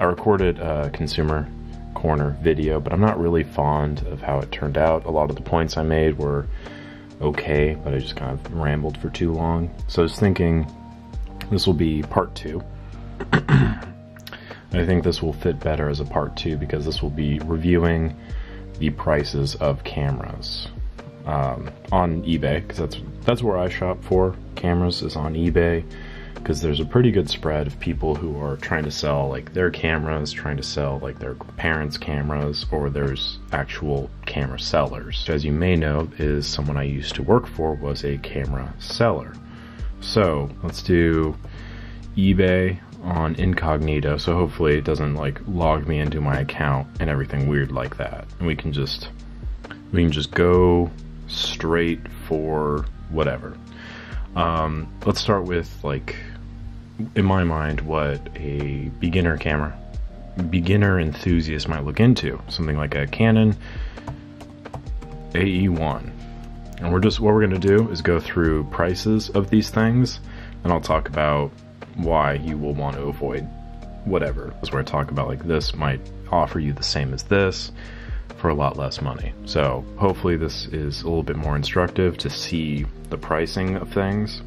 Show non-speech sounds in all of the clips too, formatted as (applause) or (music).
I recorded a consumer corner video, but I'm not really fond of how it turned out. A lot of the points I made were okay, but I just kind of rambled for too long. So I was thinking this will be part two. (clears throat) I think this will fit better as a part two because this will be reviewing the prices of cameras um, on eBay because that's that's where I shop for cameras is on eBay because there's a pretty good spread of people who are trying to sell like their cameras, trying to sell like their parents' cameras, or there's actual camera sellers. As you may know, is someone I used to work for was a camera seller. So let's do eBay on incognito, so hopefully it doesn't like log me into my account and everything weird like that. And we can just we can just go straight for whatever. Um, let's start with like in my mind, what a beginner camera, beginner enthusiast might look into. Something like a Canon AE1. And we're just, what we're going to do is go through prices of these things, and I'll talk about why you will want to avoid whatever. That's where I talk about like this might offer you the same as this for a lot less money. So hopefully this is a little bit more instructive to see the pricing of things.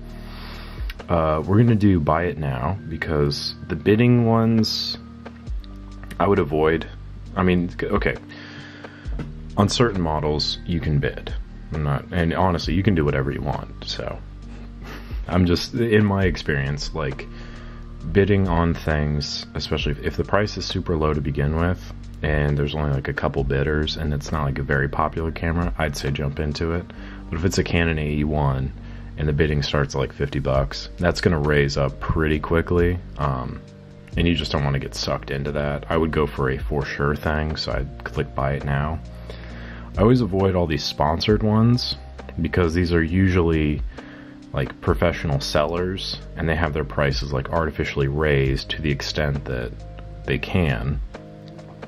Uh, we're gonna do buy it now because the bidding ones I would avoid. I mean, okay, on certain models you can bid. Not, and honestly, you can do whatever you want. So I'm just, in my experience, like bidding on things, especially if, if the price is super low to begin with, and there's only like a couple bidders, and it's not like a very popular camera, I'd say jump into it. But if it's a Canon AE1 and the bidding starts like 50 bucks, that's going to raise up pretty quickly. Um, and you just don't want to get sucked into that. I would go for a for sure thing, so I'd click buy it now. I always avoid all these sponsored ones because these are usually like professional sellers and they have their prices like artificially raised to the extent that they can.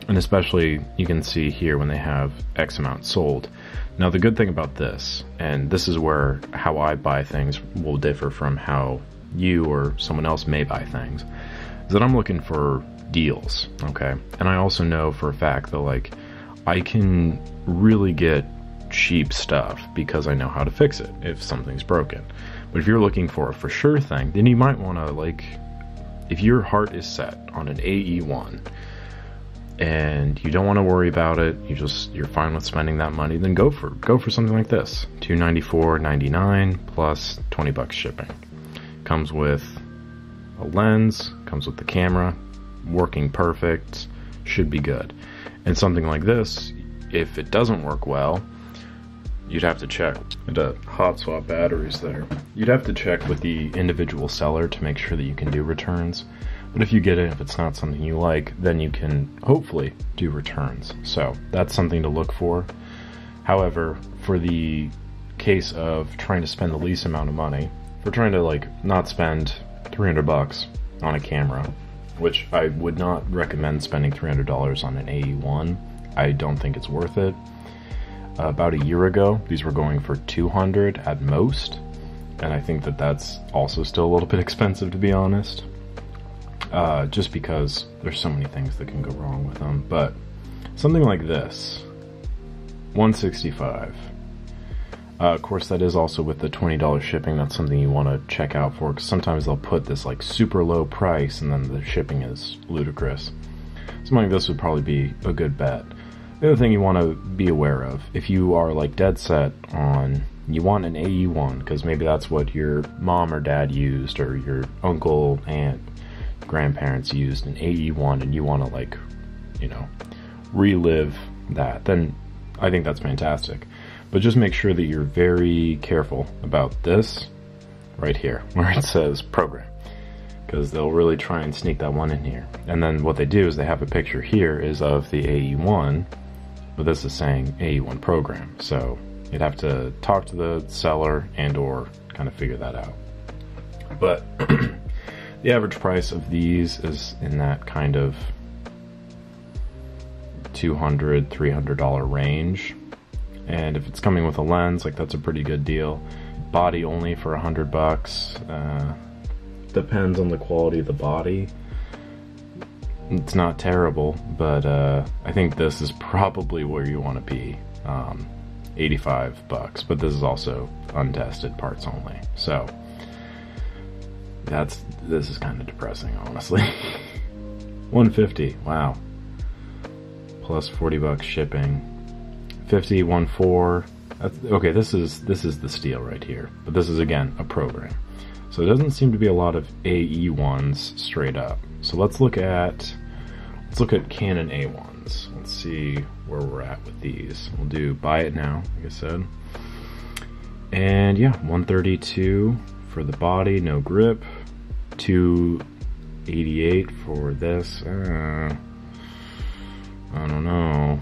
And especially you can see here when they have X amount sold. Now, the good thing about this, and this is where how I buy things will differ from how you or someone else may buy things, is that I'm looking for deals, okay? And I also know for a fact that, like, I can really get cheap stuff because I know how to fix it if something's broken. But if you're looking for a for sure thing, then you might want to, like, if your heart is set on an AE1, and you don't want to worry about it, you just you're fine with spending that money, then go for go for something like this. 294.99 plus 20 bucks shipping. Comes with a lens, comes with the camera, working perfect, should be good. And something like this, if it doesn't work well, you'd have to check. A hot swap batteries there. You'd have to check with the individual seller to make sure that you can do returns. But if you get it, if it's not something you like, then you can hopefully do returns. So that's something to look for. However, for the case of trying to spend the least amount of money, for trying to like not spend 300 bucks on a camera, which I would not recommend spending $300 on an AE1. I don't think it's worth it. About a year ago, these were going for 200 at most, and I think that that's also still a little bit (laughs) expensive to be honest uh, just because there's so many things that can go wrong with them. But something like this, 165. Uh, of course, that is also with the $20 shipping. That's something you want to check out for because sometimes they'll put this like super low price and then the shipping is ludicrous. Something like this would probably be a good bet. The other thing you want to be aware of, if you are like dead set on you want an AE1 because maybe that's what your mom or dad used or your uncle, aunt, grandparents used an AE1 and you want to like, you know, relive that, then I think that's fantastic. But just make sure that you're very careful about this right here (laughs) where it says program because they'll really try and sneak that one in here. And then what they do is they have a picture here is of the AE1, but this is saying AE1 program. So you'd have to talk to the seller and or kind of figure that out. But (clears throat) The average price of these is in that kind of $200, $300 range. And if it's coming with a lens, like that's a pretty good deal. Body only for a hundred bucks. Uh, depends on the quality of the body. It's not terrible, but uh, I think this is probably where you want to be. Um, 85 bucks, but this is also untested parts only. So that's this is kind of depressing, honestly. (laughs) 150. Wow. Plus 40 bucks shipping. 50 4 that's, okay, this is this is the steel right here, but this is again a program. So it doesn't seem to be a lot of AE ones straight up. So let's look at let's look at Canon A ones. Let's see where we're at with these. We'll do buy it now, like I said. And yeah, 132 for the body, no grip. 288 for this. Uh, I don't know.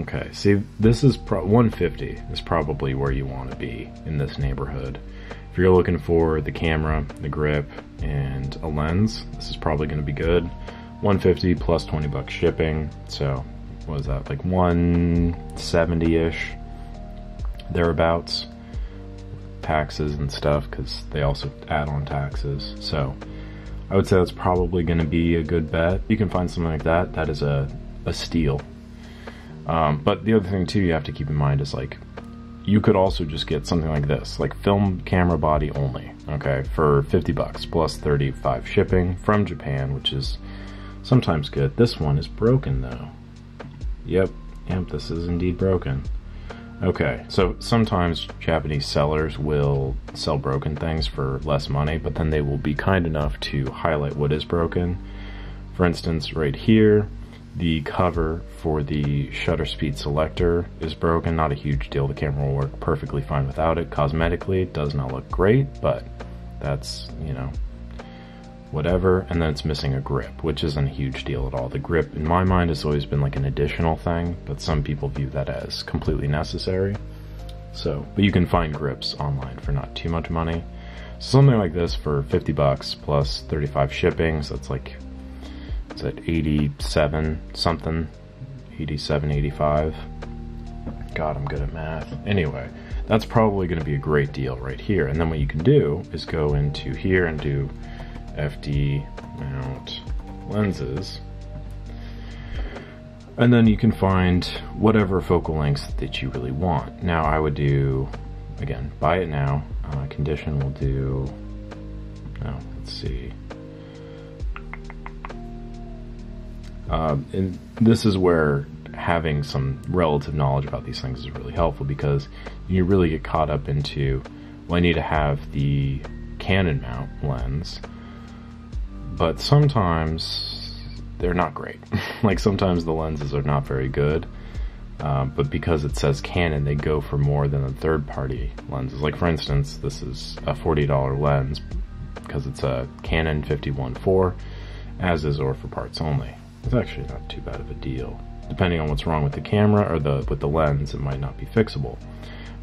Okay, see, this is pro 150 is probably where you want to be in this neighborhood. If you're looking for the camera, the grip, and a lens, this is probably going to be good. 150 plus 20 bucks shipping, so what is that, like 170-ish, thereabouts. Taxes and stuff, because they also add on taxes, so I would say that's probably going to be a good bet. You can find something like that, that is a, a steal um, but the other thing too you have to keep in mind is like you could also just get something like this, like film camera body only, okay, for 50 bucks plus 35 shipping from Japan, which is sometimes good. This one is broken though. Yep, yep, this is indeed broken. Okay, so sometimes Japanese sellers will sell broken things for less money, but then they will be kind enough to highlight what is broken. For instance, right here, the cover for the shutter speed selector is broken, not a huge deal. The camera will work perfectly fine without it. Cosmetically, it does not look great, but that's, you know, whatever. And then it's missing a grip, which isn't a huge deal at all. The grip, in my mind, has always been like an additional thing, but some people view that as completely necessary. So, but you can find grips online for not too much money. So something like this for 50 bucks plus 35 shipping, so it's like it's at 87 something 87 85 god i'm good at math anyway that's probably going to be a great deal right here and then what you can do is go into here and do FD mount lenses. And then you can find whatever focal lengths that you really want. Now i would do again buy it now. Uh, condition will do no let's see. Um, and this is where having some relative knowledge about these things is really helpful because you really get caught up into, well, I need to have the Canon mount lens, but sometimes they're not great. (laughs) like sometimes the lenses are not very good. Uh, but because it says Canon, they go for more than the third-party lenses. Like for instance, this is a $40 lens because it's a Canon 51.4, as is or for parts only. It's actually not too bad of a deal. Depending on what's wrong with the camera or the with the lens, it might not be fixable.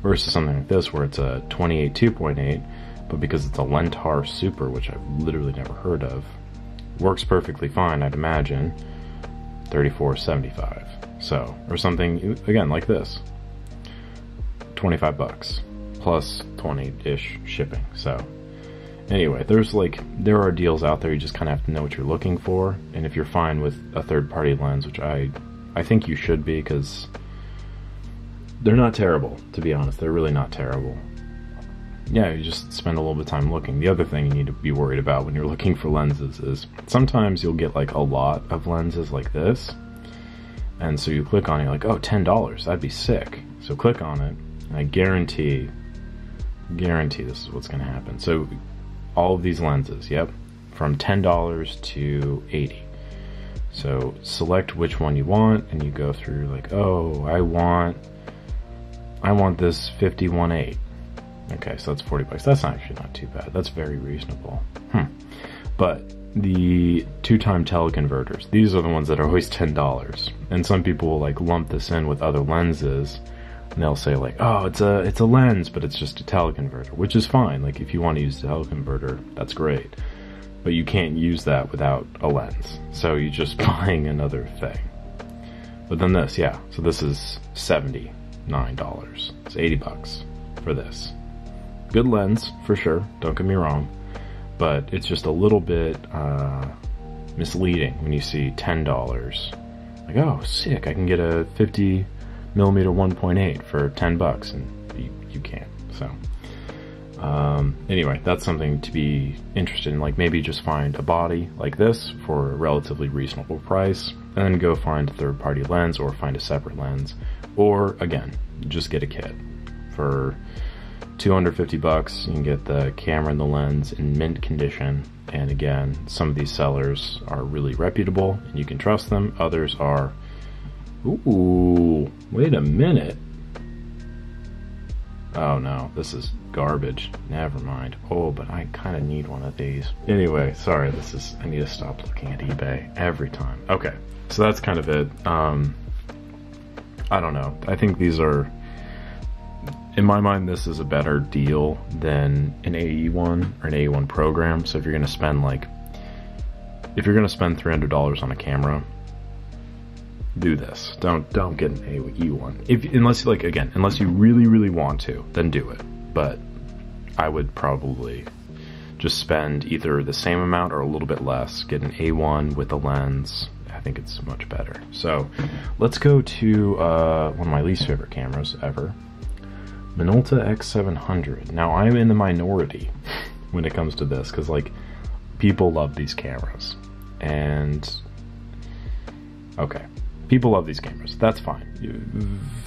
Versus something like this where it's a 28 2.8, but because it's a Lentar Super, which I've literally never heard of, works perfectly fine, I'd imagine. 34.75. So, or something again like this. 25 bucks plus 20-ish shipping. So, Anyway, there's like, there are deals out there, you just kind of have to know what you're looking for, and if you're fine with a third-party lens, which I, I think you should be, because they're not terrible, to be honest, they're really not terrible. Yeah, you just spend a little bit of time looking. The other thing you need to be worried about when you're looking for lenses is sometimes you'll get like a lot of lenses like this, and so you click on it, you're like, oh, $10, that'd be sick. So click on it, and I guarantee, guarantee this is what's going to happen. So all of these lenses, yep, from $10 to 80 So select which one you want and you go through like, oh, I want, I want this 51.8. Okay, so that's 40 bucks. That's actually not too bad. That's very reasonable. Hmm. But the two-time teleconverters, these are the ones that are always $10. And some people will like lump this in with other lenses and they'll say like, "Oh, it's a it's a lens, but it's just a teleconverter," which is fine. Like if you want to use a teleconverter, that's great. But you can't use that without a lens. So you're just (laughs) buying another thing. But then this, yeah. So this is $79. It's 80 bucks for this. Good lens for sure, don't get me wrong, but it's just a little bit uh misleading when you see $10. Like, oh, sick, I can get a 50 millimeter 1.8 for 10 bucks, and you, you can't. So, um, anyway, that's something to be interested in. Like, maybe just find a body like this for a relatively reasonable price, and then go find a third party lens or find a separate lens. Or, again, just get a kit. For 250 bucks, you can get the camera and the lens in mint condition. And again, some of these sellers are really reputable and you can trust them. Others are, ooh, wait a minute. Oh no, this is garbage. Never mind. Oh, but I kind of need one of these. Anyway, sorry, this is, I need to stop looking at eBay every time. Okay, so that's kind of it. Um, I don't know. I think these are, in my mind, this is a better deal than an AE1 or an AE1 program. So if you're going to spend like, if you're going to spend $300 on a camera, do this. Don't don't get an AE one. If unless like again, unless you really really want to, then do it. But I would probably just spend either the same amount or a little bit less. Get an A1 with a lens. I think it's much better. So let's go to uh, one of my least favorite cameras ever, Minolta X700. Now I'm in the minority when it comes to this because like people love these cameras and okay people love these cameras. That's fine. You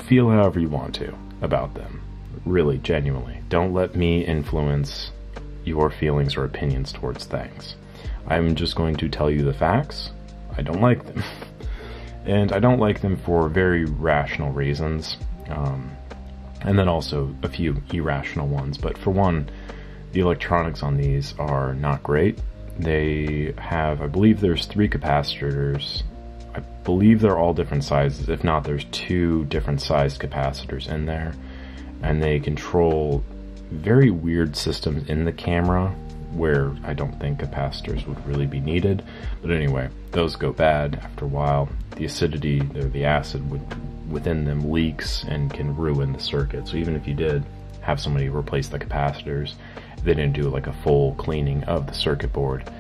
feel however you want to about them. Really, genuinely. Don't let me influence your feelings or opinions towards things. I'm just going to tell you the facts. I don't like them. (laughs) and I don't like them for very rational reasons. Um, and then also a few irrational ones. But for one, the electronics on these are not great. They have, I believe there's three capacitors I believe they're all different sizes. If not, there's two different sized capacitors in there. And they control very weird systems in the camera where I don't think capacitors would really be needed. But anyway, those go bad after a while. The acidity or the acid would, within them leaks and can ruin the circuit. So even if you did have somebody replace the capacitors, they didn't do like a full cleaning of the circuit board,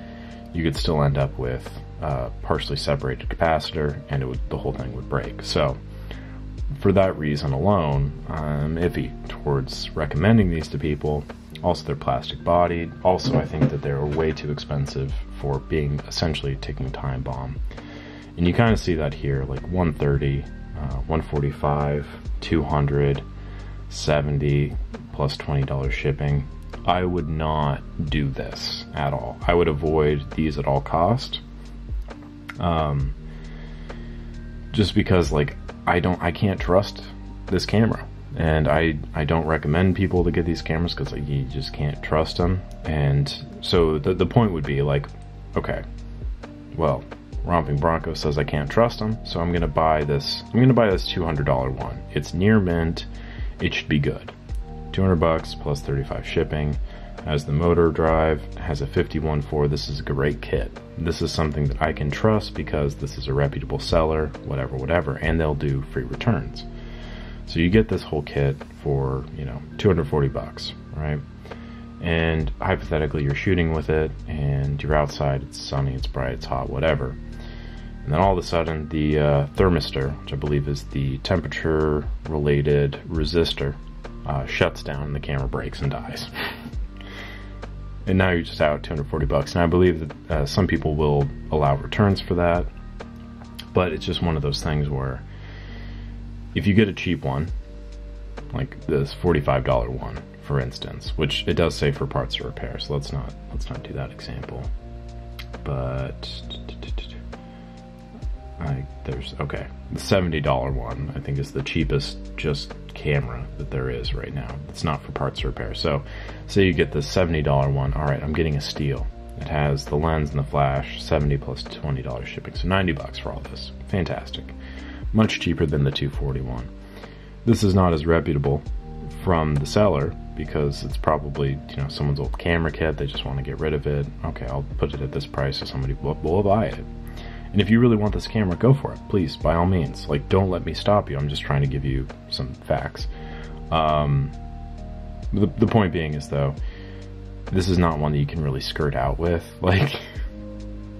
you could still end up with uh, partially separated capacitor and it would, the whole thing would break. So for that reason alone, I'm iffy towards recommending these to people. Also, they're plastic bodied. Also, I think that they're way too expensive for being essentially a ticking time bomb. And you kind of see that here, like 130, uh, 145, 200, 70 plus $20 shipping. I would not do this at all. I would avoid these at all cost. Um, just because like I don't, I can't trust this camera, and I I don't recommend people to get these cameras because like you just can't trust them. And so the the point would be like, okay, well, Romping Bronco says I can't trust him, so I'm gonna buy this. I'm gonna buy this $200 one. It's near mint. It should be good. 200 bucks plus 35 shipping has the motor drive, has a 51.4. This is a great kit. This is something that I can trust because this is a reputable seller, whatever, whatever, and they'll do free returns. So you get this whole kit for, you know, 240 bucks, right? And hypothetically, you're shooting with it and you're outside, it's sunny, it's bright, it's hot, whatever. And then all of a sudden, the uh, thermistor, which I believe is the temperature related resistor, uh, shuts down and the camera breaks and dies. (laughs) and now you're just out 240 bucks. And I believe that uh, some people will allow returns for that, but it's just one of those things where if you get a cheap one, like this $45 one, for instance, which it does say for parts or repair, so let's not let's not do that example. But I, there's okay, the $70 one I think is the cheapest just camera that there is right now. It's not for parts repair. So, say you get the $70 one. All right, I'm getting a steal. It has the lens and the flash, 70 plus $20 shipping. So 90 bucks for all this. Fantastic. Much cheaper than the 241. This is not as reputable from the seller because it's probably, you know, someone's old camera kit. They just want to get rid of it. Okay, I'll put it at this price so somebody will, will buy it. And if you really want this camera, go for it. Please, by all means. Like, don't let me stop you. I'm just trying to give you some facts. Um, the, the point being is, though, this is not one that you can really skirt out with. (laughs) Like,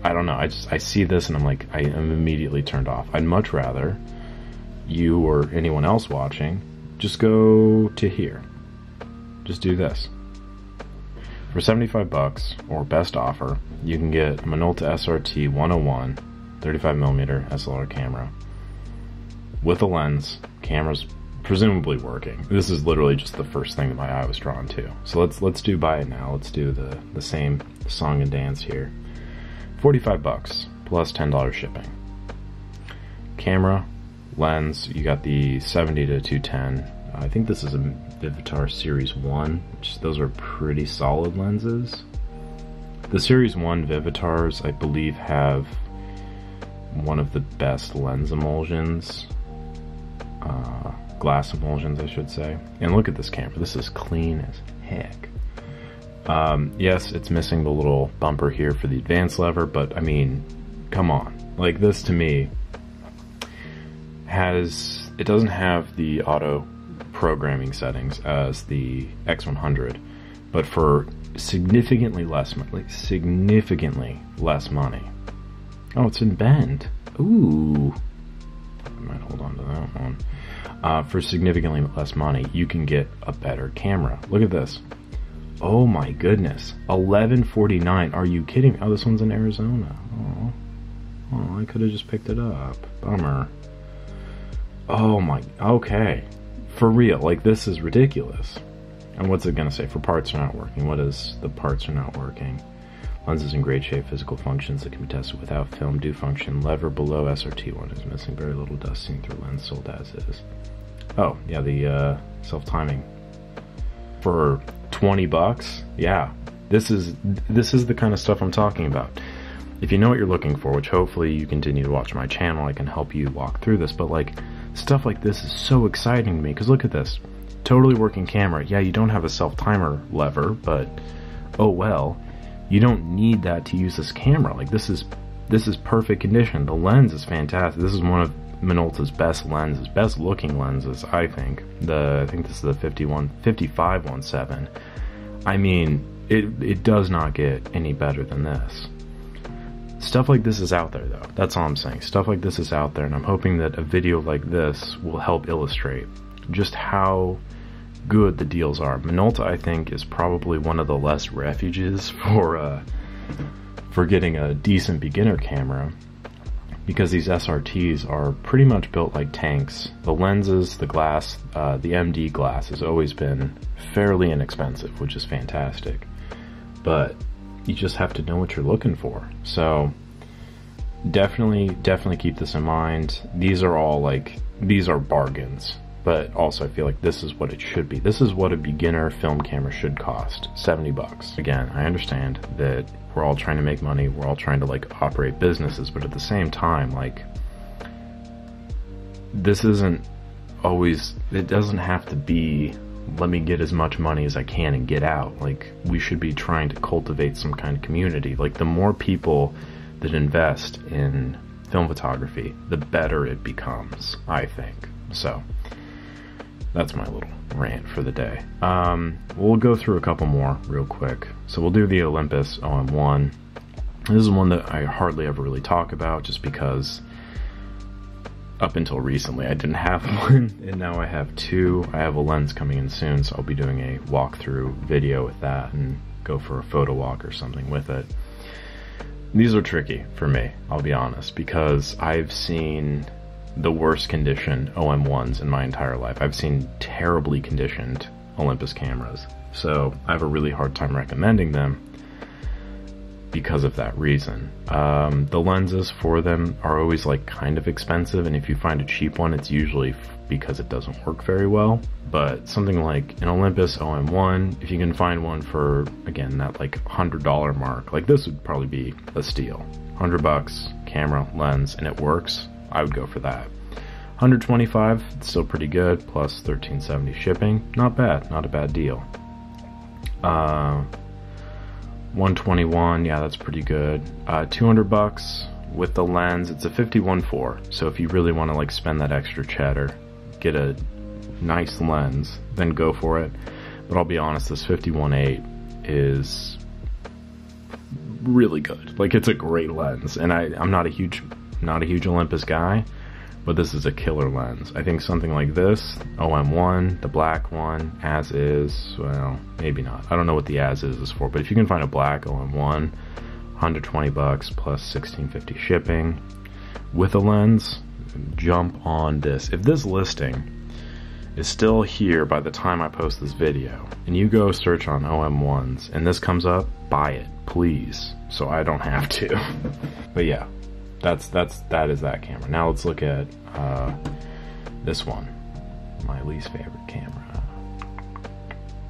I don't know. I just I see this and I'm like I am immediately turned off. I'd much rather you or anyone else watching just go to here. Just do this. For 75 bucks or best offer, you can get Minolta SRT 101 35mm SLR camera with a lens. Camera's presumably working. This is literally just the first thing that my eye was drawn to. So let's let's do buy it now. Let's do the the same song and dance here. 45 bucks plus $10 shipping. Camera, lens, you got the 70 to 210. I think this is a Vivitar Series 1, which those are pretty solid lenses. The Series 1 Vivitars, I believe, have one of the best lens emulsions. Uh, glass emulsions, I should say. And look at this camera. This is clean as heck. Um, yes, it's missing the little bumper here for the advance lever, but I mean, come on. Like this to me has, it doesn't have the auto programming settings as the X100, but for significantly less significantly less money. Oh, it's in Bend. Ooh. I might hold on to that one. Uh, for significantly less money, you can get a better camera. Look at this. Oh my goodness. 1149. Are you kidding? Oh, this one's in Arizona. Oh, oh I could have just picked it up. Bummer. Oh my. Okay. For real. Like, this is ridiculous. And what's it going to say? For parts are not working. What is the parts are not working? Lens is in great shape. Physical functions that can be tested without film do function. Lever below SRT1 is missing. Very little dust seen through lens sold as is. Oh, yeah, the uh, self-timing. For 20 bucks, yeah, this is this is the kind of stuff I'm talking about. If you know what you're looking for, which hopefully you continue to watch my channel, I can help you walk through this, but like stuff like this is so exciting to me because look at this. Totally working camera. Yeah, you don't have a self-timer lever, but oh well. You don't need that to use this camera. Like this is this is perfect condition. The lens is fantastic. This is one of Minolta's best lenses, best looking lenses, I think. The I think this is the 51 5517. I mean, it it does not get any better than this. Stuff like this is out there though. That's all I'm saying. Stuff like this is out there and I'm hoping that a video like this will help illustrate just how good the deals are. Minolta I think is probably one of the less refuges (laughs) for uh for getting a decent beginner camera because these SRTs are pretty much built like tanks. The lenses, the glass, uh, the MD glass has always been fairly inexpensive, which is fantastic. But you just have to know what you're looking for. So definitely, definitely keep this in mind. These are all like, these are bargains. But also I feel like this is what it should be. This is what a beginner film camera should cost. 70 bucks. Again, I understand that we're all trying to make money, we're all trying to like operate businesses, but at the same time, like this isn't always it doesn't have to be let me get as much money as I can and get out. Like we should be trying to cultivate some kind of community. Like the more people that invest in film photography, the better it becomes, I think. So that's my little rant for the day. Um, we'll go through a couple more real quick. So we'll do the Olympus OM1. This is one that I hardly ever really talk about just because up until recently I didn't have (laughs) one and now I have two. I have a lens coming in soon so I'll be doing a walkthrough video with that and go for a photo walk or something with it. These are tricky for me, I'll be honest, because I've seen the worst condition OM1s in my entire life. I've seen terribly conditioned Olympus cameras. So I have a really hard time recommending them because of that reason. Um, the lenses for them are always like kind of expensive, and if you find a cheap one, it's usually because it doesn't work very well. But something like an Olympus OM1, if you can find one for again that like hundred dollar mark, like this would probably be a steal. Hundred bucks, camera, lens, and it works. I would go for that. 125, still pretty good, plus 1370 shipping. Not bad, not a bad deal. Uh, 121, yeah, that's pretty good. Uh, 200 bucks with the lens. It's a 51.4, so if you really want to like spend that extra cheddar, get a nice lens, then go for it. But I'll be honest, this 51.8 is really good. Like it's a great lens, and I I'm not a huge not a huge Olympus guy, but this is a killer lens. I think something like this, OM1, the black one, as is, well, maybe not. I don't know what the as is is for, but if you can find a black OM1, 120 bucks plus 1650 shipping with a lens, jump on this. If this listing is still here by the time I post this video, and you go search on OM1s and this comes up, buy it, please, so I don't have to. (laughs) but yeah, that's that's that is that camera. Now let's look at uh, this one, my least favorite camera.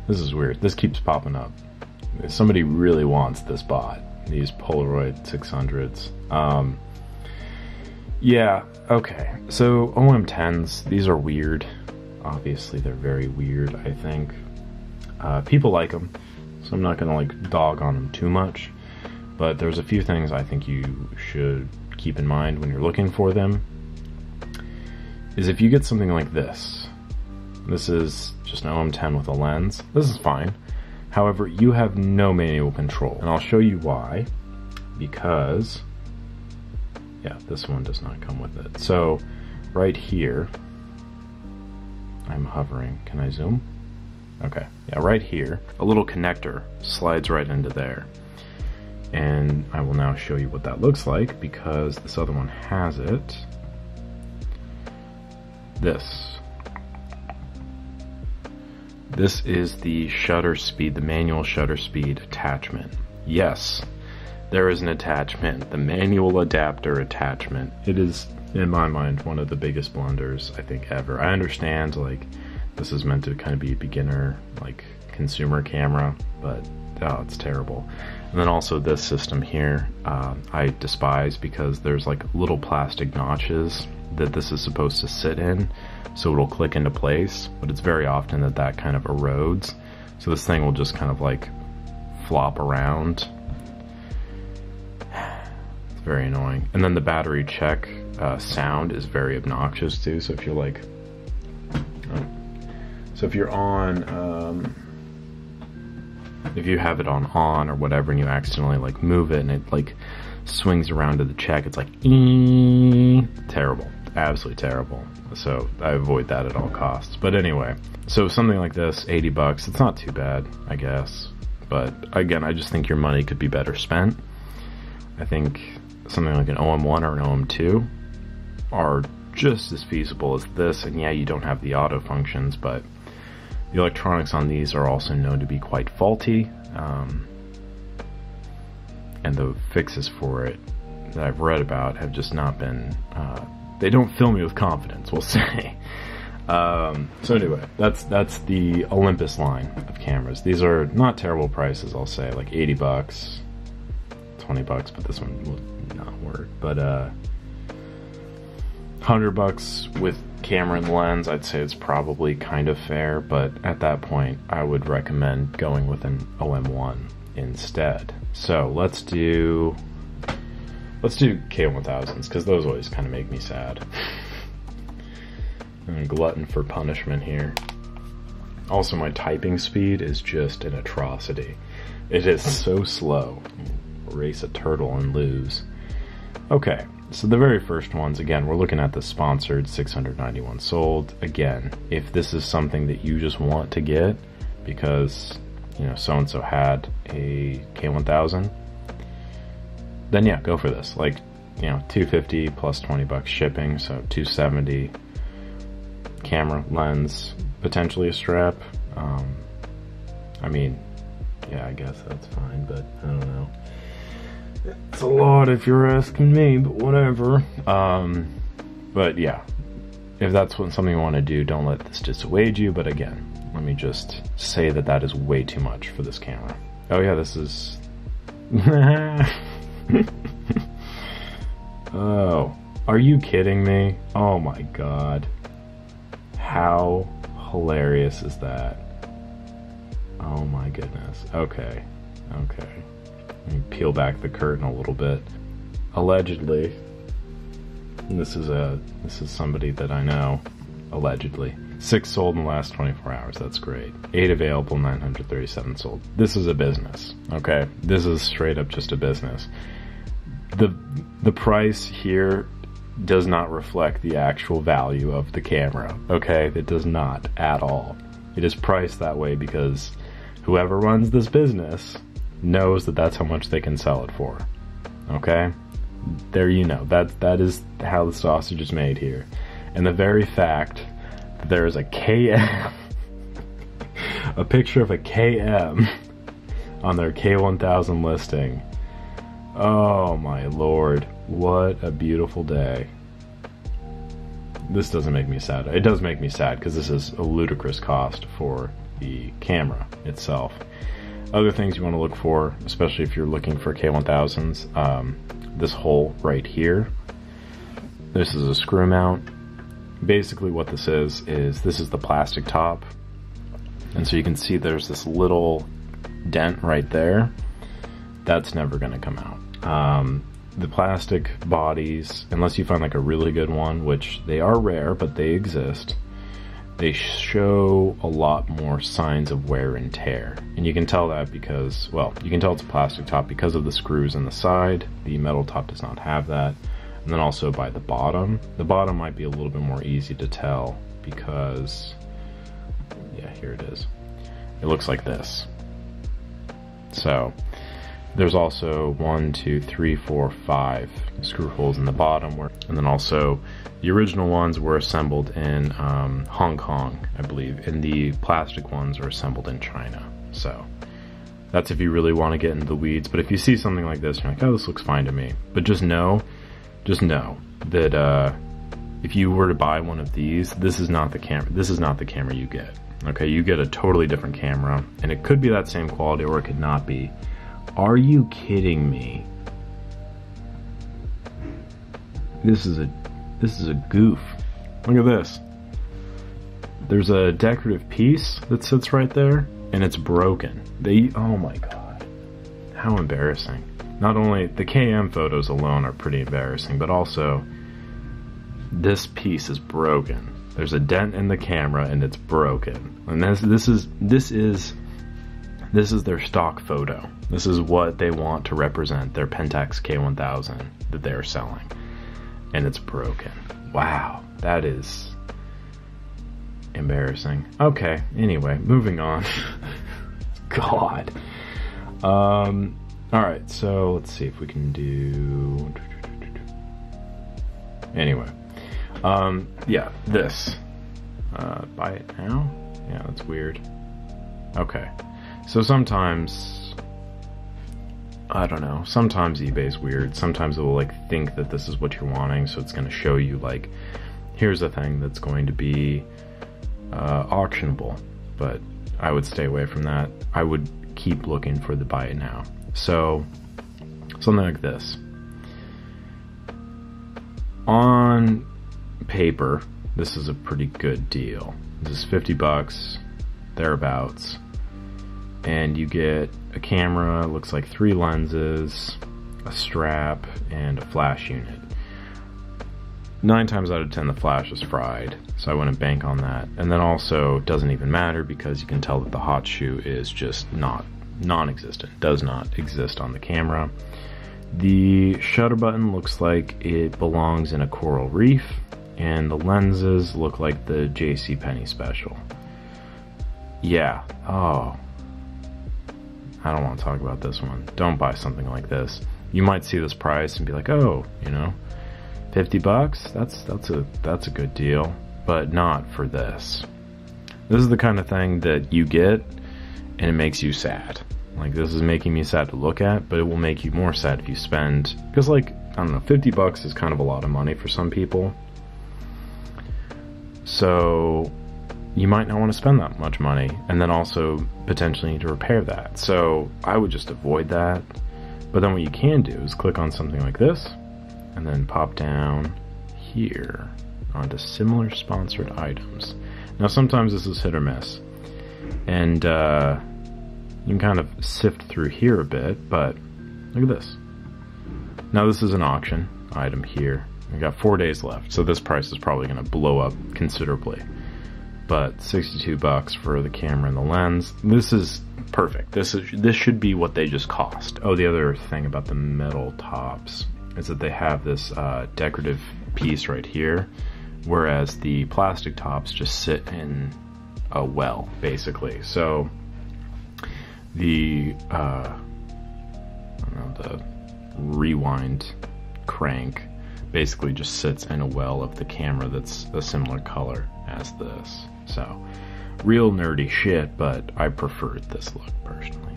This is weird. This keeps popping up. Somebody really wants this bot. These Polaroid 600s. Um, yeah, okay. So OM10s, these are weird. Obviously, they're very weird, I think. Uh, people like them, so I'm not gonna like dog on them too much. But there's a few things I think you should keep in mind when you're looking for them is if you get something like this, this is just an OM10 with a lens, this is fine. However, you have no manual control, and I'll show you why, because, yeah, this one does not come with it. So, right here, I'm hovering, can I zoom? Okay, yeah, right here, a little connector slides right into there and I will now show you what that looks like because this other one has it. This. This is the shutter speed, the manual shutter speed attachment. Yes, there is an attachment, the manual adapter attachment. It is, in my mind, one of the biggest blunders I think ever. I understand, like, this is meant to kind of be a beginner, like, consumer camera, but oh, it's terrible. And then also this system here, uh, I despise because there's like little plastic notches that this is supposed to sit in, so it'll click into place, but it's very often that that kind of erodes. So this thing will just kind of like flop around. It's very annoying. And then the battery check uh, sound is very obnoxious too, so if you're like, oh. so if you're on, um, if you have it on on or whatever and you accidentally like move it and it like swings around to the check, it's like ee terrible. Absolutely terrible. So I avoid that at all costs. But anyway, so something like this, 80 bucks, it's not too bad, I guess. But again, I just think your money could be better spent. I think something like an OM1 or an OM2 are just as feasible as this. And yeah, you don't have the auto functions, but the electronics on these are also known to be quite faulty, um, and the fixes for it that I've read about have just not been, uh, they don't fill me with confidence, we'll (laughs) say. Um, so anyway, that's that's the Olympus line of cameras. These are not terrible prices, I'll say, like 80 bucks, 20 bucks, but this one will not work. But uh, 100 bucks with camera and lens, I'd say it's probably kind of fair, but at that point, I would recommend going with an OM1 instead. So let's do let's do K1000s because those always kind of make me sad. (laughs) I'm glutton for punishment here. Also, my typing speed is just an atrocity. It is so slow. Race a turtle and lose. Okay, so the very first ones, again, we're looking at the sponsored 691 sold. Again, if this is something that you just want to get because, you know, so-and-so had a K1000, then yeah, go for this. Like, you know, 250 plus 20 bucks shipping, so 270 camera, lens, potentially a strap. Um, I mean, yeah, I guess that's fine, but I don't know. It's a lot if you're asking me, but whatever. Um, but yeah, if that's what something you want to do, don't let this dissuade you. But again, let me just say that that is way too much for this camera. Oh yeah, this is. (laughs) oh, are you kidding me? Oh my god. How hilarious is that? Oh my goodness. Okay. Okay. Peel back the curtain a little bit. Allegedly, this is a this is somebody that I know. Allegedly, Six sold in the last 24 hours. That's great. Eight available, 937 sold. This is a business. Okay, this is straight up just a business. the The price here does not reflect the actual value of the camera. Okay, it does not at all. It is priced that way because whoever runs this business knows that that's how much they can sell it for. Okay, there you know that that is how the sausage is made here, and the very fact that there is a KM, (laughs) a picture of a KM on their K1000 listing. Oh my lord, what a beautiful day. This doesn't make me sad. It does make me sad because this is a ludicrous cost for the camera itself. Other things you want to look for, especially if you're looking for K1000s, um, this hole right here. This is a screw mount. Basically what this is, is this is the plastic top. And so you can see there's this little dent right there. That's never going to come out. Um, the plastic bodies, unless you find like a really good one, which they are rare, but they exist, they show a lot more signs of wear and tear. And you can tell that because, well, you can tell it's a plastic top because of the screws in the side. The metal top does not have that. And then also by the bottom. The bottom might be a little bit more easy to tell because, yeah, here it is. It looks like this. So, there's also one, two, three, four, five screw holes in the bottom, where, and then also the original ones were assembled in um, Hong Kong, I believe, and the plastic ones are assembled in China. So that's if you really want to get into the weeds. But if you see something like this, you're like, oh, this looks fine to me. But just know, just know that uh, if you were to buy one of these, this is not the camera. This is not the camera you get. Okay, you get a totally different camera, and it could be that same quality, or it could not be. Are you kidding me? This is a this is a goof. Look at this. There's a decorative piece that sits right there and it's broken. They oh my god. How embarrassing. Not only the KM photos alone are pretty embarrassing, but also this piece is broken. There's a dent in the camera and it's broken. And this this is this is this is their stock photo. This is what they want to represent their Pentax K1000 that they're selling. And it's broken. Wow, that is embarrassing. Okay, anyway, moving on. (laughs) God. Um, alright, so let's see if we can do. Anyway. Um, yeah, this. Uh, buy it now? Yeah, that's weird. Okay. So sometimes, I don't know, sometimes eBay's weird. Sometimes it will like think that this is what you're wanting, so it's going to show you like, here's a thing that's going to be uh, auctionable. But I would stay away from that. I would keep looking for the buy it now. So something like this. On paper, this is a pretty good deal. This is 50 bucks, thereabouts and you get a camera, looks like three lenses, a strap, and a flash unit. Nine times out of ten, the flash is fried, so I wouldn't bank on that. And then also, doesn't even matter because you can tell that the hot shoe is just not non-existent, does not exist on the camera. The shutter button looks like it belongs in a coral reef, and the lenses look like the J.C. Penney special. Yeah. Oh, I don't want to talk about this one. Don't buy something like this. You might see this price and be like, "Oh, you know, 50 bucks? That's that's a that's a good deal." But not for this. This is the kind of thing that you get and it makes you sad. Like this is making me sad to look at, but it will make you more sad if you spend because like, I don't know, 50 bucks is kind of a lot of money for some people. So, you might not want to spend that much money and then also potentially need to repair that. So I would just avoid that. But then what you can do is click on something like this and then pop down here onto similar sponsored items. Now sometimes this is hit or miss. And uh, you can kind of sift through here a bit, but look at this. Now this is an auction item here. We've got four days left, so this price is probably going to blow up considerably. But 62 bucks for the camera and the lens. This is perfect. This is this should be what they just cost. Oh, the other thing about the metal tops is that they have this uh, decorative piece right here, whereas the plastic tops just sit in a well, basically. So the uh, know the rewind crank basically just sits in a well of the camera that's a similar color as this. So, real nerdy shit, but I preferred this look personally.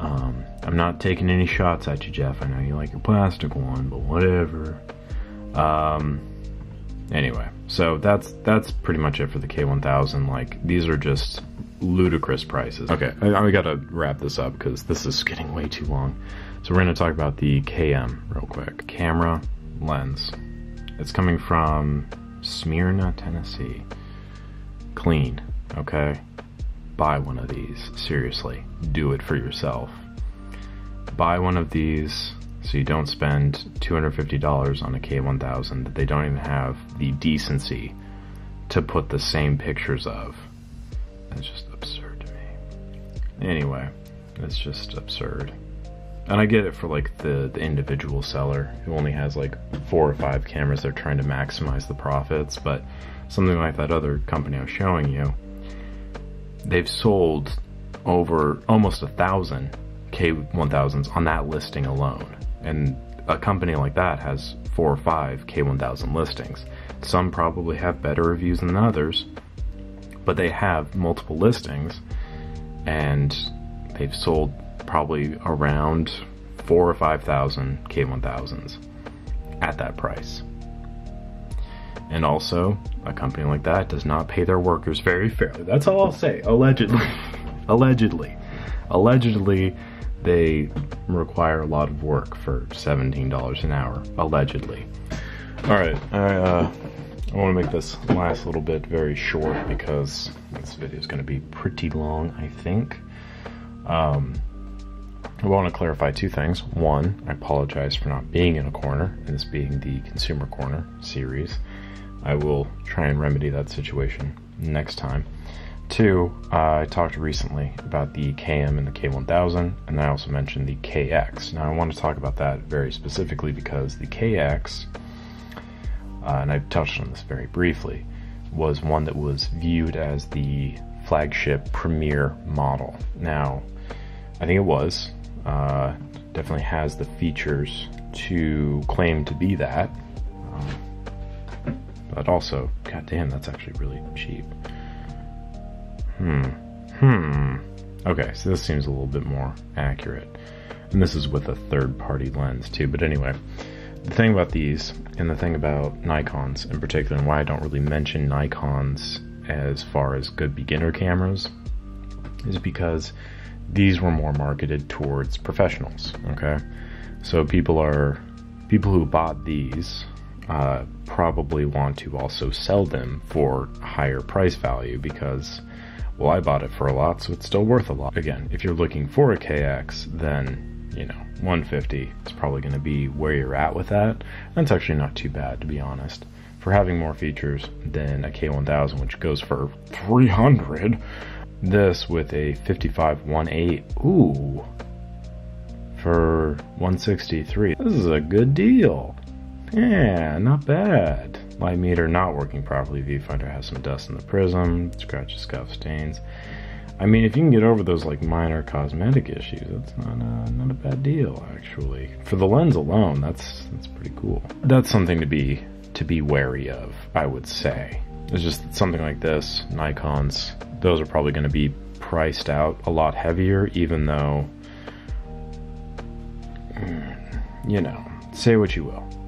Um, I'm not taking any shots at you, Jeff. I know you like your plastic one, but whatever. Um, anyway, so that's that's pretty much it for the K1000. Like these are just ludicrous prices. Okay, I, I gotta wrap this up because this is getting way too long. So we're to talk about the KM real quick. Camera lens. It's coming from Smyrna, Tennessee. Clean, okay? Buy one of these. Seriously. Do it for yourself. Buy one of these so you don't spend $250 on a K1000 that they don't even have the decency to put the same pictures of. That's just absurd to me. Anyway, it's just absurd. And I get it for like the, the individual seller who only has like four or five cameras they're trying to maximize the profits, but something like that other company I was showing you, they've sold over almost a thousand K1000s on that listing alone. And a company like that has four or five K1000 listings. Some probably have better reviews than others, but they have multiple listings and they've sold probably around four or five thousand K1000s at that price. And also, a company like that does not pay their workers very fairly. That's all I'll say. Allegedly. (laughs) Allegedly. Allegedly, they require a lot of work for $17 an hour. Allegedly. Alright, I, uh, I want to make this last little bit very short because this video is going to be pretty long, I think. Um, I want to clarify two things. One, I apologize for not being in a corner, and this being the Consumer Corner series. I will try and remedy that situation next time. Two, uh, I talked recently about the KM and the K1000, and I also mentioned the KX. Now, I want to talk about that very specifically because the KX, uh, and I've touched on this very briefly, was one that was viewed as the flagship premier model. Now, I think it was. Uh, definitely has the features to claim to be that. Um, but also, goddamn, that's actually really cheap. Hmm. Hmm. Okay, so this seems a little bit more accurate. And this is with a third party lens too. But anyway, the thing about these, and the thing about Nikons in particular, and why I don't really mention Nikons as far as good beginner cameras, is because these were more marketed towards professionals. Okay, so people are people who bought these uh, probably want to also sell them for higher price value because well I bought it for a lot so it's still worth a lot. Again, if you're looking for a KX then you know 150 is probably going to be where you're at with that. That's actually not too bad to be honest. For having more features than a K1000 which goes for 300 this with a 5518. Ooh. For 163. This is a good deal. Yeah, not bad. Light meter not working properly. Viewfinder has some dust in the prism. Scratches, scuff, stains. I mean, if you can get over those like minor cosmetic issues, that's not a, not a bad deal actually. For the lens alone, that's that's pretty cool. That's something to be to be wary of, I would say. It's just something like this, Nikon's those are probably going to be priced out a lot heavier, even though, mm, you know, say what you will.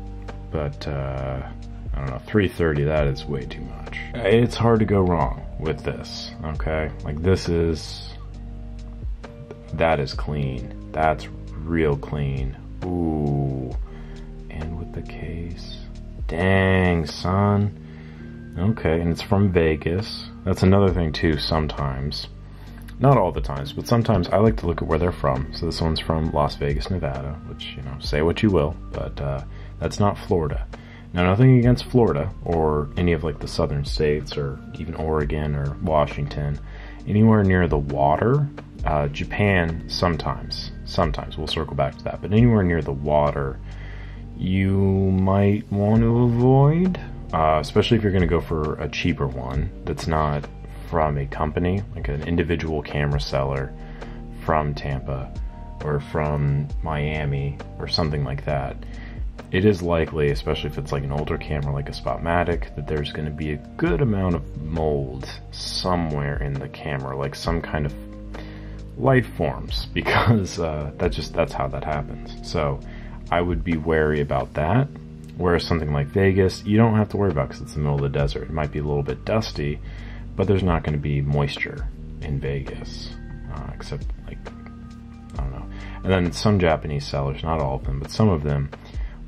But, uh, I don't know, 330, that is way too much. It's hard to go wrong with this, okay? Like, this is, that is clean. That's real clean. Ooh. And with the case. Dang, son. Okay, and it's from Vegas. That's another thing too, sometimes. Not all the times, but sometimes I like to look at where they're from. So this one's from Las Vegas, Nevada, which, you know, say what you will, but uh, that's not Florida. Now, nothing against Florida or any of like the southern states or even Oregon or Washington. Anywhere near the water, uh, Japan sometimes, sometimes we'll circle back to that, but anywhere near the water, you might want to avoid, uh, especially if you're going to go for a cheaper one that's not from a company, like an individual camera seller from Tampa or from Miami or something like that. It is likely, especially if it's like an older camera like a Spotmatic, that there's going to be a good amount of mold somewhere in the camera, like some kind of life forms, (laughs) because uh, that's just that's how that happens. So I would be wary about that. Whereas something like Vegas, you don't have to worry about because it's the middle of the desert. It might be a little bit dusty, but there's not going to be moisture in Vegas, uh, except like I don't know. And then some Japanese sellers, not all of them, but some of them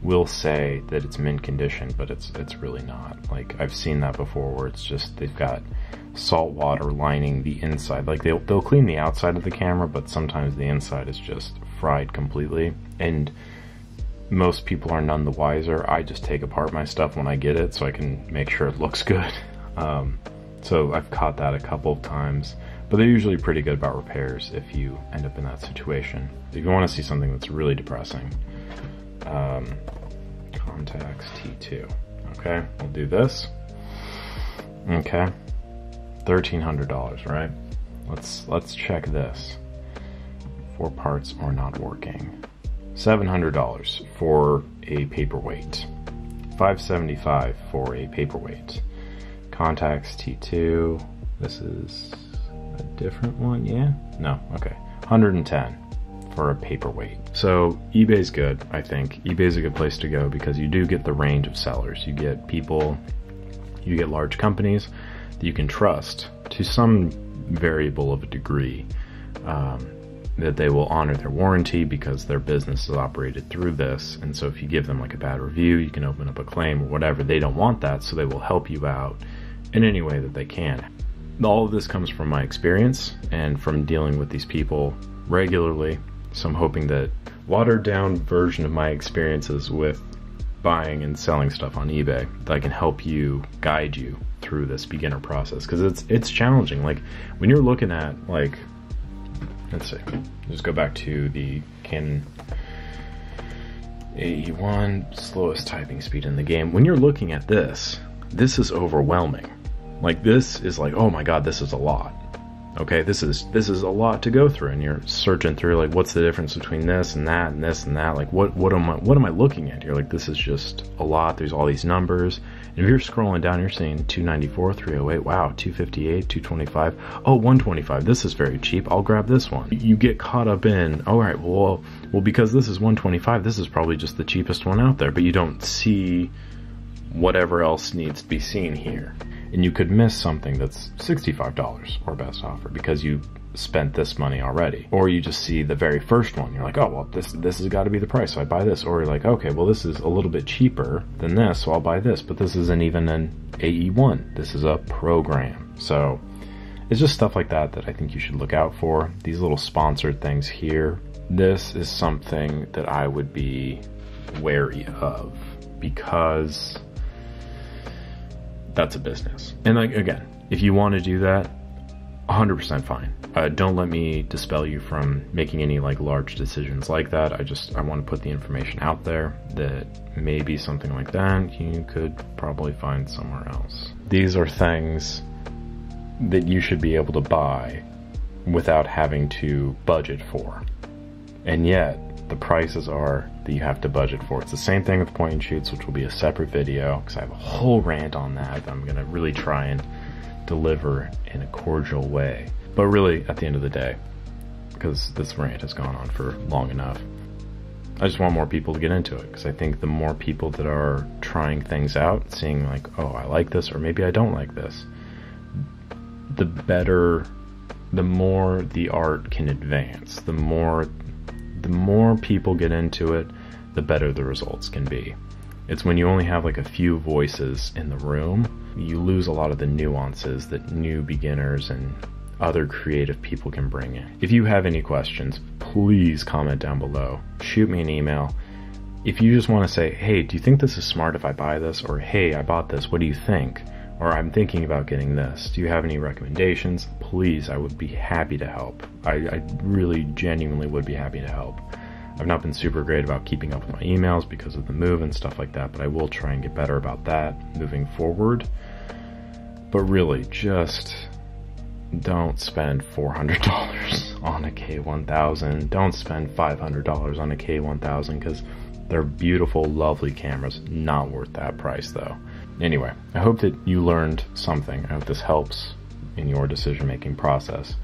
will say that it's mint condition, but it's it's really not. Like I've seen that before, where it's just they've got salt water lining the inside. Like they'll they'll clean the outside of the camera, but sometimes the inside is just fried completely. And most people are none the wiser. I just take apart my stuff when I get it so I can make sure it looks good. (laughs) Um, so I've caught that a couple of times, but they're usually pretty good about repairs if you end up in that situation. If you want to see something that's really depressing, um, Contax T2. Okay, we'll do this. Okay, thirteen hundred dollars, right? Let's let's check this. Four parts are not working. $700 for a paperweight. 575 for a paperweight. Contax T2. This is a different one, yeah? No, okay. 110 for a paperweight. So eBay's good, I think. eBay's a good place to go because you do get the range of sellers. You get people, you get large companies that you can trust to some variable of a degree. Um, that they will honor their warranty because their business is operated through this. And so if you give them like a bad review, you can open up a claim or whatever. They don't want that, so they will help you out in any way that they can. All of this comes from my experience and from dealing with these people regularly. So I'm hoping that watered down version of my experiences with buying and selling stuff on eBay that I can help you guide you through this beginner process because it's it's challenging. Like when you're looking at like let's see, just go back to the Canon AE1 slowest typing speed in the game. When you're looking at this, this is overwhelming. Like this is like, oh my god, this is a lot. Okay, this is this is a lot to go through, and you're searching through like, what's the difference between this and that and this and that? Like, what what am I what am I looking at here? Like, this is just a lot. There's all these numbers, and if you're scrolling down, you're seeing 294, 308, wow, 258, 225, oh 125. This is very cheap. I'll grab this one. You get caught up in, all right, well, well, because this is 125, this is probably just the cheapest one out there, but you don't see whatever else needs to be seen here and you could miss something that's $65 or best offer because you spent this money already. Or you just see the very first one. You're like, oh, well, this this has got to be the price, so I buy this. Or you're like, okay, well, this is a little bit cheaper than this, so I'll buy this. But this isn't even an AE1. This is a program. So it's just stuff like that that I think you should look out for. These little sponsored things here. This is something that I would be wary of because that's a business. And like again, if you want to do that, 100% fine. Uh, don't let me dispel you from making any like large decisions like that. I just I want to put the information out there that maybe something like that you could probably find somewhere else. These are things that you should be able to buy without having to budget for. And yet, the prices are that you have to budget for. It's the same thing with point and shoots, which will be a separate video because I have a whole rant on that. I'm going to really try and deliver in a cordial way. But really, at the end of the day, because this rant has gone on for long enough, I just want more people to get into it because I think the more people that are trying things out, seeing like, oh, I like this, or maybe I don't like this, the better, the more the art can advance, the more the more people get into it, the better the results can be. It's when you only have like a few voices in the room, you lose a lot of the nuances that new beginners and other creative people can bring in. If you have any questions, please comment down below. Shoot me an email. if you just want to say, hey, do you think this is smart if I buy this? Or hey, I bought this, what do you think? Or I'm thinking about getting this. Do you have any recommendations? Please, I would be happy to help. I, I really genuinely would be happy to help. I've not been super great about keeping up with my emails because of the move and stuff like that, but I will try and get better about that moving forward. But really, just don't spend $400 (laughs) on a K1000. Don't spend $500 on a K1000 because they're beautiful, lovely cameras. Not worth that price though. Anyway, I hope that you learned something. I hope this helps in your decision making process.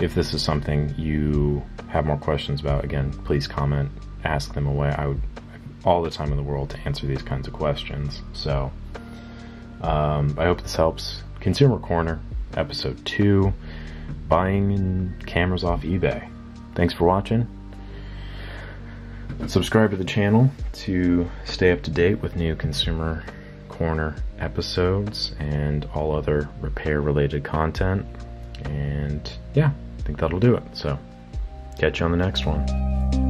If this is something you have more questions about, again, please comment, ask them away. I would all the time in the world to answer these kinds of questions. So, um, I hope this helps. Consumer Corner, episode 2 Buying cameras off eBay. Thanks for watching. Subscribe to the channel to stay up to date with new Consumer Corner episodes and all other repair related content. And yeah, I think that'll do it. So, catch you on the next one.